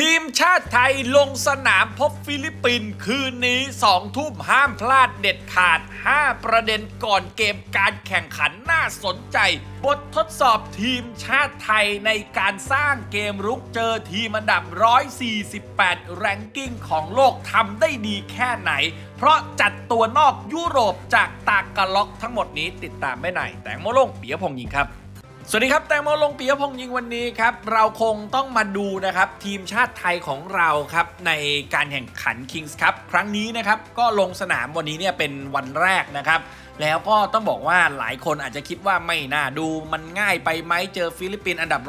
ทีมชาติไทยลงสนามพบฟิลิปปินส์คืนนี้2ทุ่มห้ามพลาดเด็ดขาด 5 ประเด็นก่อนเกมการแข่งขันน่าสนใจ บททดสอบทีมชาติไทยในการสร้างเกมรุกเจอทีมอันดับ 148 ranking ของโลกทำได้ดีแค่ไหน เพราะจัดตัวนอกยุโรปจากตากาล็อกทั้งหมดนี้ติดตามไม่ไหน แตงโมลงปิยะพงษ์ยิงครับ สวัสดีครับ แตงโมลงปิยะพงษ์ยิงวันนี้ครับ เราคงต้องมาดูนะครับ ทีมชาติไทยของเราครับ ในการแข่งขัน Kings Cup ครั้งนี้นะครับ ก็ลงสนามวันนี้เนี่ยเป็นวันแรกนะครับ แล้วก็ต้องบอกว่าหลายคนอาจจะคิดว่าไม่น่าดูมันง่ายไปไหมเจอฟิลิปปินส์อันดับ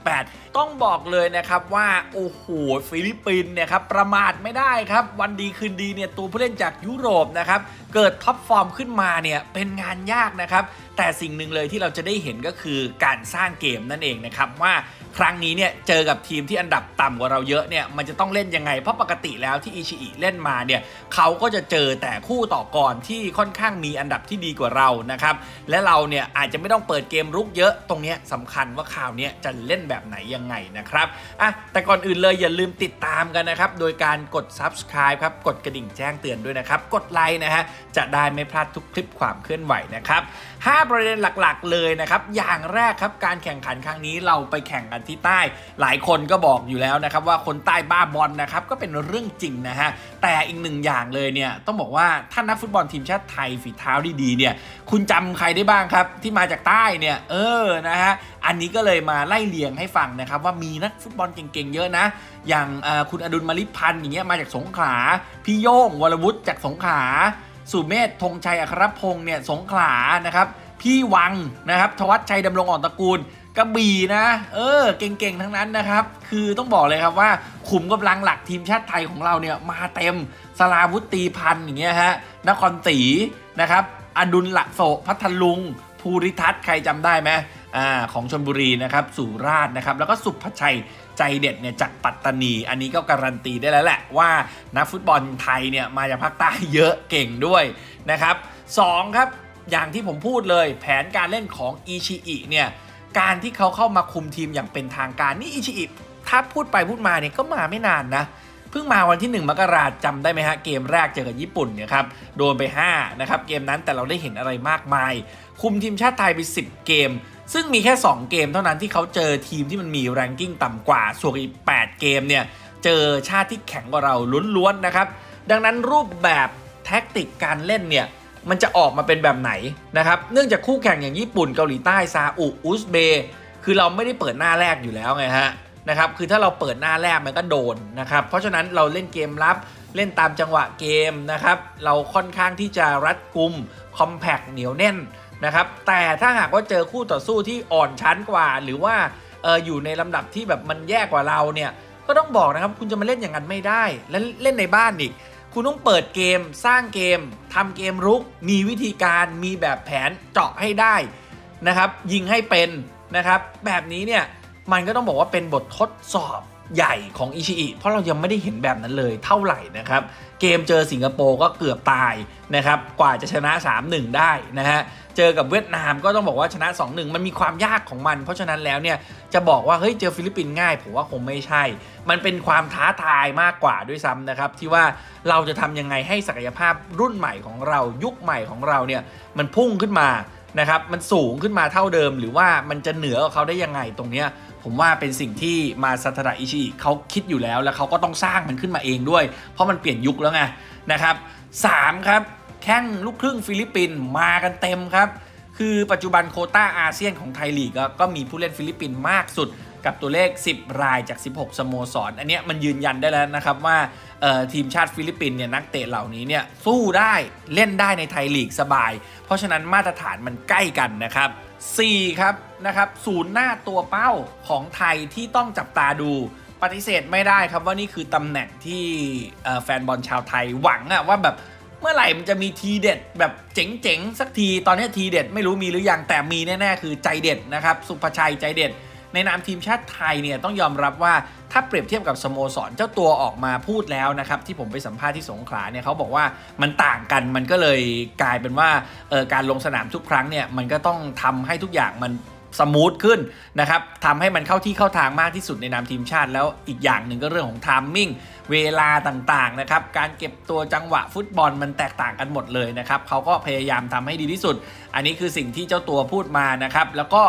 148 ต้องบอกเลยนะครับว่า โอ้โห ฟิลิปปินส์เนี่ยครับ ประมาทไม่ได้ครับ วันดีคืนดีเนี่ยตัวผู้เล่นจากยุโรปนะครับเกิด top form ขึ้นมาเนี่ยเป็นงานยากนะครับ แต่สิ่งหนึ่งเลยที่เราจะได้เห็นก็คือการสร้างเกมนั่นเองนะครับว่าครั้งนี้เนี่ยเจอกับทีมที่อันดับต่ำกว่าเราเยอะเนี่ยมันจะต้องเล่นยังไง เพราะปกติแล้วที่อิชิอิเล่นมาเนี่ยเขาก็จะเจอแต่คู่ต่อกรที่ค่อนข้างมีอันดับที่ดีกว่าเรานะครับและเราเนี่ยอาจจะไม่ต้องเปิดเกมรุกเยอะตรงนี้สำคัญว่าคราวนี้จะเล่นแบบไหนยังไงนะครับอะแต่ก่อนอื่นเลยอย่าลืมติดตามกันนะครับโดยการกด subscribe ครับกดกระดิ่งแจ้งเตือนด้วยนะครับกดไลค์นะฮะจะได้ไม่พลาดทุกคลิปความเคลื่อนไหวนะครับ5ประเด็นหลักๆ เลยนะครับ อย่างแรกครับการแข่งขันครั้งนี้เราไปแข่งกันที่ใต้ หลายคนก็บอกอยู่แล้วนะครับว่าคนใต้บ้าบอลนะครับก็เป็นเรื่องจริงนะฮะ แต่อีกหนึ่งอย่างเลยเนี่ยต้องบอกว่าถ้านักฟุตบอลทีมชาติไทยฝีเท้าดีๆเนี่ยคุณจำใครได้บ้างครับที่มาจากใต้เนี่ยเออนะฮะอันนี้ก็เลยมาไล่เลียงให้ฟังนะครับว่ามีนักฟุตบอลเก่งๆเยอะนะ อย่างคุณอดุลมาลิพันธ์อย่างเงี้ยมาจากสงขลาพี่โย่งวรวุฒิจากสงขลาสุเมธธงชัยอัครพงศ์เนี่ยสงขลานะครับ พี่วังนะครับทวัชชัยดำรงอ่อนตระกูลกระบี่นะ เออ เก่งๆ ทั้งนั้นนะครับ คือต้องบอกเลยครับว่า ขุมกำลังหลักทีมชาติไทยของเราเนี่ย มาเต็มสลาวุตีพันอย่างเงี้ยฮะ นครศรีนะครับ อดุลละโสพัทลุง ภูริทัศน์ใครจำได้ไหมอ่า ของชนบุรีนะครับ สุราษฎร์นะครับ แล้วก็สุภชัยใจเด็ดเนี่ยจากปัตตานี อันนี้ก็การันตีได้แล้วแหละว่านักฟุตบอลไทยเนี่ยมาจากภาคใต้เยอะเก่งด้วยนะครับสองครับ อย่างที่ผมพูดเลย แผนการเล่นของอิชิอิเนี่ยการที่เขาเข้ามาคุมทีมอย่างเป็นทางการนี่อิชิอิถ้าพูดไปพูดมาเนี่ยก็มาไม่นานนะเพิ่งมาวันที่ 1 มกราจำได้ไหมฮะ เกมแรกเจอกับญี่ปุ่นเนี่ยครับโดนไป5นะครับเกมนั้นแต่เราได้เห็นอะไรมากมาย คุมทีมชาติไทยไป 10 เกม ซึ่งมีแค่ 2 เกมเท่านั้นที่เขาเจอทีมที่มันมีแรงกิ้งต่ำกว่าส่วนอีก 8 เกมเนี่ยเจอชาติที่แข็งกว่าเราล้วนๆนะครับดังนั้นรูปแบบแท็กติกการเล่นเนี่ย มันจะออกมาเป็นแบบไหนนะครับเนื่องจากคู่แข่งอย่างญี่ปุ่นเกาหลีใต้ซาอุอุซเบย์คือเราไม่ได้เปิดหน้าแรกอยู่แล้วไงฮะนะครับคือถ้าเราเปิดหน้าแรกมันก็โดนนะครับเพราะฉะนั้นเราเล่นเกมรับเล่นตามจังหวะเกมนะครับเราค่อนข้างที่จะรัดกุมคอมแพกเหนียวแน่นนะครับแต่ถ้าหากว่าเจอคู่ต่อสู้ที่อ่อนชั้นกว่า หรือว่าอออยู่ในลำดับที่แบบมันแย่กว่าเราเนี่ยก็ต้องบอกนะครับคุณจะมาเล่นอย่างนั้นไม่ได้ และเล่นในบ้านอีก คุณต้องเปิดเกมสร้างเกมทำเกมรุก มีวิธีการมีแบบแผนเจาะให้ได้นะครับ ยิงให้เป็นนะครับ แบบนี้เนี่ยมันก็ต้องบอกว่าเป็นบททดสอบใหญ่ของอิชิอิเพราะเรายังไม่ได้เห็นแบบนั้นเลยเท่าไหร่นะครับ เกมเจอสิงคโปร์ก็เกือบตายนะครับ กว่าจะชนะ 3-1 ได้นะฮะ เจอกับเวียดนามก็ต้องบอกว่าชนะ2-1มันมีความยากของมัน เพราะฉะนั้นแล้วเนี่ยจะบอกว่าเฮ้ยเจอฟิลิปปินส์ง่ายผมว่าคงไม่ใช่ มันเป็นความท้าทายมากกว่าด้วยซ้ำนะครับที่ว่าเราจะทำยังไงให้ศักยภาพรุ่นใหม่ของเรายุคใหม่ของเราเนี่ยมันพุ่งขึ้นมานะครับมันสูงขึ้นมาเท่าเดิม หรือว่ามันจะเหนือกว่าเขาได้ยังไงตรงเนี้ยผมว่าเป็นสิ่งที่มาซาทาดะอิชิอิเขาคิดอยู่แล้ว แล้วเขาก็ต้องสร้างมันขึ้นมาเองด้วย เพราะมันเปลี่ยนยุคแล้วไงนะครับ3ครับ แข้งลูกครึ่งฟิลิปปินส์มากันเต็มครับ คือปัจจุบันโควต้าอาเซียนของไทยลีกก็มีผู้เล่นฟิลิปปินส์มากสุดกับตัวเลข 10 รายจาก 16 สโมสร อันนี้มันยืนยันได้แล้วนะครับว่าทีมชาติฟิลิปปินส์เนี่ยนักเตะเหล่านี้เนี่ยสู้ได้เล่นได้ในไทยลีกสบาย เพราะฉะนั้นมาตรฐานมันใกล้กันนะครับ 4 ครับนะครับศูนย์หน้าตัวเป้าของไทยที่ต้องจับตาดูปฏิเสธไม่ได้ครับว่านี่คือตำแหน่งที่แฟนบอลชาวไทยหวังอะว่าแบบ เมื่อไหร่มันจะมีทีเด็ดแบบเจ๋งๆ สักทีตอนนี้ทีเด็ดไม่รู้มีหรือยังแต่มีแน่ๆ คือใจเด็ดนะครับสุภชัยใจเด็ด ในนามทีมชาติไทยเนี่ยต้องยอมรับว่าถ้าเปรียบเทียบกับสโมสรเจ้าตัวออกมาพูดแล้วนะครับที่ผมไปสัมภาษณ์ที่สงขลาเนี่ยเขาบอกว่ามันต่างกันมันก็เลยกลายเป็นว่าการลงสนามทุกครั้งเนี่ยมันก็ต้องทำให้ทุกอย่างมัน smooth ขึ้นนะครับทำให้มันเข้าที่เข้าทางมากที่สุดในนามทีมชาติ แล้วอีกอย่างหนึ่งก็เรื่องของ timing เวลาต่างๆนะครับการเก็บตัวจังหวะฟุตบอลมันแตกต่างกันหมดเลยนะครับเขาก็พยายามทำให้ดีที่สุด อันนี้คือสิ่งที่เจ้าตัวพูดมานะครับแล้วก็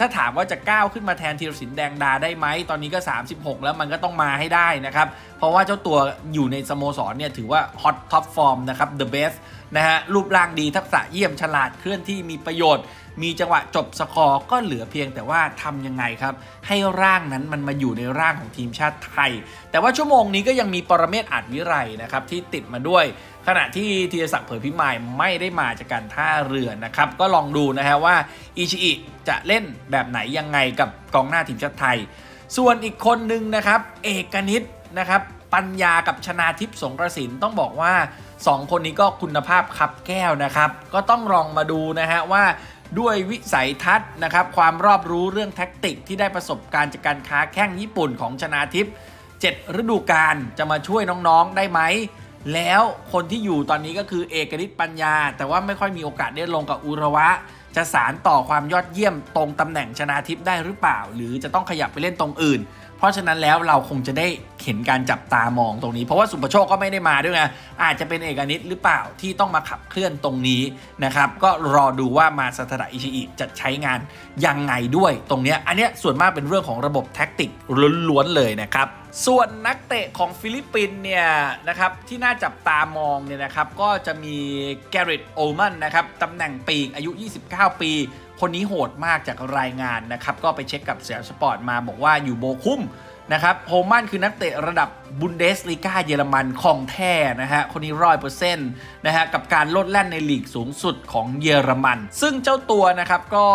ถ้าถามว่าจะก้าวขึ้นมาแทนธีรศิลป์แดงดาได้ไหมตอนนี้ก็ 36 แล้วมันก็ต้องมาให้ได้นะครับ เพราะว่าเจ้าตัวอยู่ในสโมสรเนี่ยถือว่า hot top form นะครับ the best นะฮะรูปร่างดีทักษะเยี่ยมฉลาดเคลื่อนที่มีประโยชน์ มีจังหวะจบสกอร์ก็เหลือเพียงแต่ว่าทำยังไงครับ ให้ร่างนั้นมันมาอยู่ในร่างของทีมชาติไทย แต่ว่าชั่วโมงนี้ก็ยังมีปรเมศย์ อาจวิไลนะครับที่ติดมาด้วย ขณะที่ธีรศักดิ์เผยพิมายไม่ได้มาจากการท่าเรือนะครับ ก็ลองดูนะฮะว่าอิชิอิจะเล่นแบบไหนยังไงกับกองหน้าทีมชาติไทย ส่วนอีกคนหนึ่งนะครับ เอกนิตนะครับ ปัญญากับชนาทิพย์สงกระสินต้องบอกว่า 2 คนนี้ก็คุณภาพคับแก้วนะครับ ก็ต้องลองมาดูนะฮะว่าด้วยวิสัยทัศน์นะครับ ความรอบรู้เรื่องแท็กติกที่ได้ประสบการณ์จากการค้าแข่งญี่ปุ่นของชนาทิพย์7ฤดูกาลจะมาช่วยน้องๆได้ไหม แล้วคนที่อยู่ตอนนี้ก็คือเอกฤทธิ์ปัญญา แต่ว่าไม่ค่อยมีโอกาสได้ลงกับอุระวะ จะสานต่อความยอดเยี่ยมตรงตำแหน่งชนะทิพย์ได้หรือเปล่า หรือจะต้องขยับไปเล่นตรงอื่น เพราะฉะนั้นแล้วเราคงจะได้ เห็นการจับตามองตรงนี้ เพราะว่าศุภโชคก็ไม่ได้มาด้วยไงอาจจะเป็นเอกนิษฐ์หรือเปล่าที่ต้องมาขับเคลื่อนตรงนี้นะครับ ก็รอดูว่ามาซาทาดะ อิชิอิจะใช้งานยังไงด้วยตรงนี้อันนี้ส่วนมากเป็นเรื่องของระบบแท็กติกล้วนๆเลยนะครับส่วนนักเตะของฟิลิปปินส์เนี่ยนะครับที่น่าจับตามองเนี่ยนะครับก็จะมีแกริตโอมันนะครับตำแหน่งปีกอายุ 29 ปี คนนี้โหดมากจากรายงานนะครับก็ไปเช็คกับเสียสปอร์ตมาบอกว่าอยู่โบคุ่ม นะครับโฮลต์มันน์คือนักเตะระดับบุนเดสลีกาเยอรมันของแท้นะฮะคนนี้ร้อยเปอร์เซ็นต์นะฮะกับการโลดแล่นในลีกสูงสุดของเยอรมัน ซึ่งเจ้าตัวนะครับก็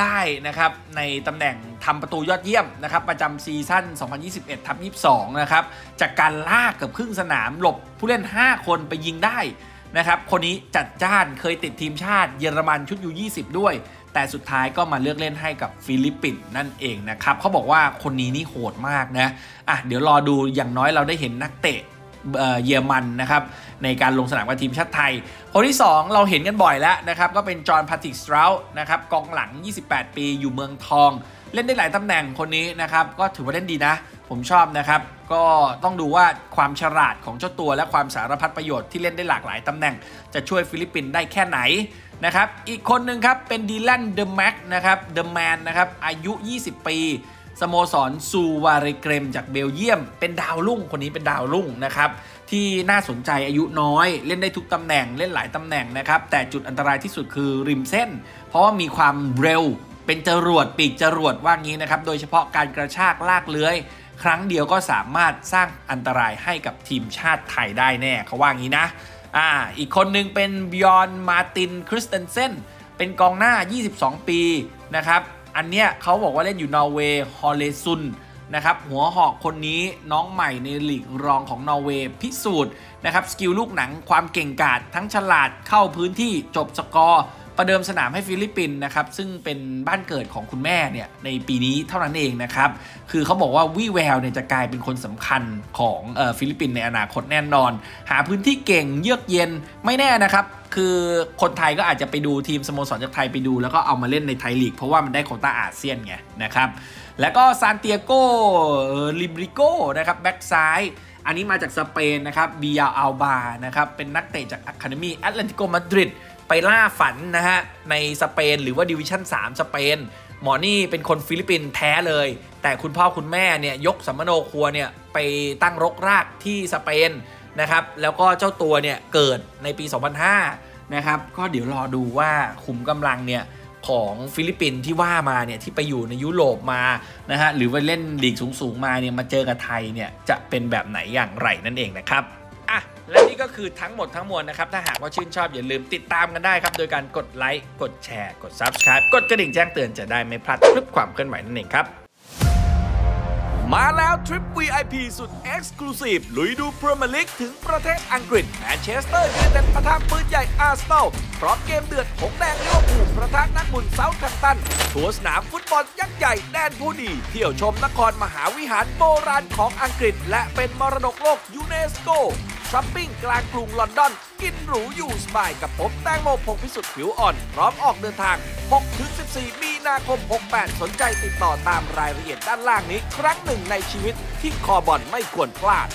ได้นะครับในตำแหน่งทำประตูยอดเยี่ยมนะครับประจำซีซั่น 2021ทับ22 นะครับจากการลากกับครึ่งสนามหลบผู้เล่น 5 คนไปยิงได้นะครับคนนี้จัดจ้านเคยติดทีมชาติเยอรมันชุด U20 ด้วย แต่สุดท้ายก็มาเลือกเล่นให้กับฟิลิปปินส์นั่นเองนะครับเขาบอกว่าคนนี้นี่โหดมากนะอะเดี๋ยวรอดูอย่างน้อยเราได้เห็นนักเตะเยอรมันนะครับในการลงสนามกับทีมชาติไทย คนที่ 2 เราเห็นกันบ่อยแล้วนะครับก็เป็นจอห์น แพทริก สเตราส์นะครับกองหลัง 28 ปีอยู่เมืองทอง เล่นได้หลายตำแหน่งคนนี้นะครับก็ถือว่าเล่นดีนะ ผมชอบนะครับ ก็ต้องดูว่าความฉลาดของเจ้าตัวและความสารพัดประโยชน์ที่เล่นได้หลากหลายตำแหน่ง จะช่วยฟิลิปปินส์ได้แค่ไหนนะครับ อีกคนหนึ่งครับ เป็นดีแลนเดอะแม็กนะครับเดอะแมนนะครับ อายุ 20 ปีสโมสรซูวาริเกรมจากเบลเยียม เป็นดาวรุ่งคนนี้เป็นดาวรุ่งนะครับ ที่น่าสนใจอายุน้อย เล่นได้ทุกตำแหน่งเล่นหลายตำแหน่งนะครับ แต่จุดอันตรายที่สุดคือริมเส้น เพราะว่ามีความเร็ว เป็นจรวดปีกจรวดว่างี้นะครับ โดยเฉพาะการกระชากลากเลื้อย ครั้งเดียวก็สามารถสร้างอันตรายให้กับทีมชาติไทยได้แน่เขาว่างี้นะอ่าอีกคนหนึ่งเป็นบียอร์นมาร์ตินคริสเตนเซนเป็นกองหน้า 22 ปีนะครับอันเนี้ยเขาบอกว่าเล่นอยู่นอร์เวย์โอเลซุนด์นะครับหัวหอกคนนี้น้องใหม่ในลีกรองของนอร์เวย์พิสูจน์นะครับ skill ลูกหนังความเก่งกาจทั้งฉลาดเข้าพื้นที่จบสกอร์ ประเดิมสนามให้ฟิลิปปินส์นะครับ ซึ่งเป็นบ้านเกิดของคุณแม่เนี่ยในปีนี้เท่านั้นเองนะครับ คือเขาบอกว่าวี่แววเนี่ยจะกลายเป็นคนสำคัญของออฟิลิปปินส์ในอนาคตแน่นอน หาพื้นที่เก่งเยือกเย็นไม่แน่นะครับคือคนไทยก็อาจจะไปดูทีมสโมสรจากไทยไปดู แล้วก็เอามาเล่นในไทยลีก เพราะว่ามันได้โควต้าอาเซียนไงนะครับ แล้วก็ซานติอาโก รูบลิโกนะครับแบ็กซ้ายอันนี้มาจากสเปนนะครับบียาอัลบานะครับเป็นนักเตะจาก academy แอตเลติโกมาดริด ไปล่าฝันนะฮะในสเปนหรือว่าดิวิชั่น3 สเปน หมอนี่เป็นคนฟิลิปปินส์แท้เลย แต่คุณพ่อคุณแม่เนี่ยยกสำมะโนครัวเนี่ยไปตั้งรกรากที่สเปนนะครับแล้วก็เจ้าตัวเนี่ยเกิดในปี 2005นะครับก็เดี๋ยวรอดูว่าขุมกำลังเนี่ยของฟิลิปปินส์ที่ว่ามาเนี่ยที่ไปอยู่ในยุโรปมานะฮะหรือว่าเล่นลีกสูงๆมาเนี่ยมาเจอกับไทยเนี่ยจะเป็นแบบไหนอย่างไรนั่นเองนะครับ ก็คือทั้งหมดทั้งมวลนะครับ ถ้าหากว่าชื่นชอบอย่าลืมติดตามกันได้ครับ โดยการกดไลค์ กดแชร์ กด Subscribe กดกระดิ่งแจ้งเตือนจะได้ไม่พลาดคลิปความเคลื่อนไหวนั่นเองครับ มาแล้วทริป VIP สุด Exclusive ลุยดูพรีเมียร์ลีกถึงประเทศอังกฤษแมนเชสเตอร์ยูไนเต็ดปะทะปืนใหญ่อาร์เซนอลพร้อมเกมเดือดหงส์แดงลิเวอร์พูลปะทะนักบุญเซาท์แฮมป์ตันทัวร์สนามฟุตบอลยักษ์ใหญ่แดนผู้ดีเที่ยวชมนครมหาวิหารโบราณของอังกฤษ และเป็นมรดกโลกยูเนสโก ช้อปปิ้งกลางกรุงลอนดอน กินหรูอยู่สบายกับผมแตงโมพงพิสุทธิ์ผิวอ่อน พร้อมออกเดินทาง 6-14 มีนาคม 68 สนใจติดต่อตามรายละเอียดด้านล่างนี้ ครั้งหนึ่งในชีวิตที่คอบอลไม่ควรพลาด